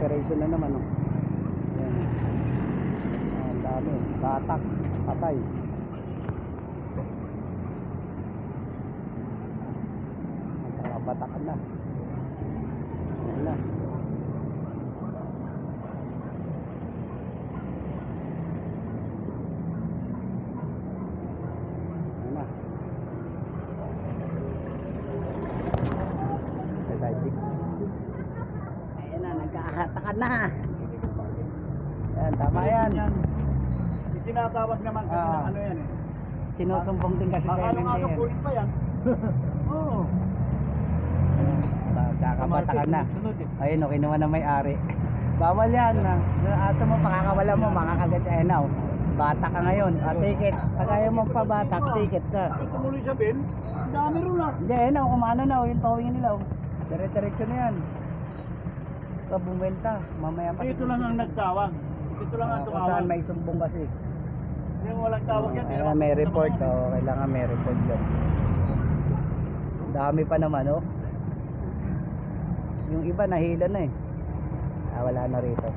operation na naman oh. Ayan. Ang dami. Batak. Patay. Magkakabatakan na. Ayan na. Ayan na. Ay, Tajik. Ayan nagkakatakan na. Ayan, tama yan. Tinatawag naman kasi Ah. ng ano yan eh. Sinusumbong din kasi sa Akala nga kapulit pa yan. Oo. Kakabatakan na. Sunod eh. Ayun, oh, kinuha na may-ari. Bawal yan. ah. Aso mo, pakakawala mo, makakagat. Na, oh. Bata ka ngayon. Ah, ticket. Pag ayaw mo pa batak, ticket ka. Ito tumuloy sa bin, ang dami rin na. Hindi, ayun na, kumano na, oh, yung towing nila. Oh. Dire-diretso na yan. Ito, bumenta. Mamaya pa. Dito lang ang nagtawag. Dito lang ang kung saan tumawag. may sumbong kasi. Yung walang tawag yan. Kailangan may report, oh. Kailangan may report yan. Dami pa naman, oh. Yung iba nahila na eh. Ah, wala na rito.